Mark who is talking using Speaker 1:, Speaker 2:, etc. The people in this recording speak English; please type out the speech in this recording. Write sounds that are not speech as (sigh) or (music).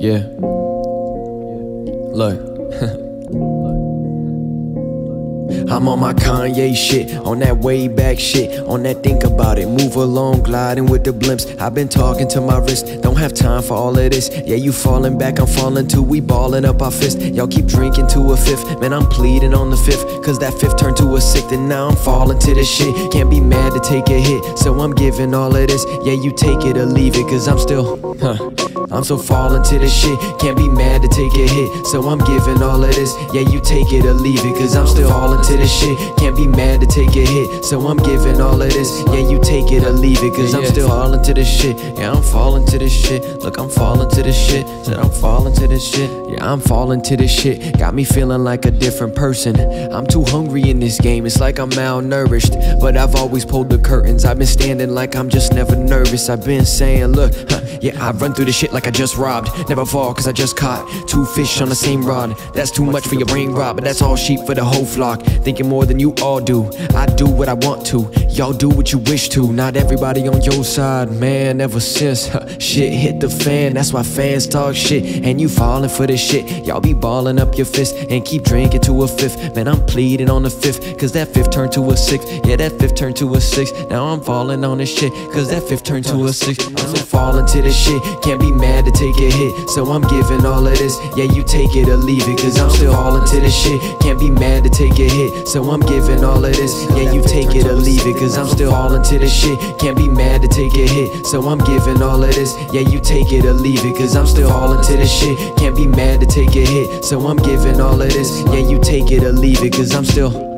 Speaker 1: Yeah. Look. (laughs) (laughs) I'm on my Kanye shit, on that way back shit, on that think about it. Move along, gliding with the blimps. I've been talking to my wrist, don't have time for all of this. Yeah, you falling back, I'm falling too. We balling up our fist. Y'all keep drinking to a fifth. Man, I'm pleading on the fifth, cause that fifth turned to a sixth, and now I'm falling to this shit. Can't be mad to take a hit, so I'm giving all of this. Yeah, you take it or leave it, cause I'm still, huh. I'm so falling to this shit. Can't be mad to take a hit, so I'm giving all of this. Yeah, you take it or leave it, cause I'm still falling to this shit. Can't be mad to take a hit, so I'm giving all of this. Yeah, you take it or leave it, cause I'm still falling to this shit. Yeah, I'm falling to this shit. Look, I'm falling to this shit. Said I'm falling to this shit. Yeah, I'm falling to this shit. Got me feeling like a different person. I'm too hungry in this game, it's like I'm malnourished. But I've always pulled the curtains. I've been standing like I'm just never nervous. I've been saying, look, huh, yeah, I run through the shit like I just robbed. Never fall, cause I just caught two fish on the same rod. That's too much for your brain rot, but that's all sheep for the whole flock. Thinking more than you all do. I do what I want to, y'all do what you wish to. Not everybody on your side, man, ever since huh, shit hit the fan. That's why fans talk shit, and you falling for this shit. Y'all be balling up your fist and keep drinking to a fifth. Man, I'm pleading on the fifth, cause that fifth turned to a sixth. Yeah, that fifth turned to a sixth. Now I'm falling on this shit, cause that fifth turned to a sixth. I'm falling to this shit, can't be mad to take a hit. So I'm giving all of this, yeah, you take it or leave it, cause I'm still falling to this shit. Can't be mad to take a hit, so I'm giving all of this, yeah, you take it or leave it, cause I'm still falling to this shit. Can't be mad to take a hit, so I'm giving all of this, yeah, you take it or leave it, cause I'm still falling to this shit. Can't be mad to take a hit, so I'm giving all of this, yeah, you take it or leave it, cause I'm still.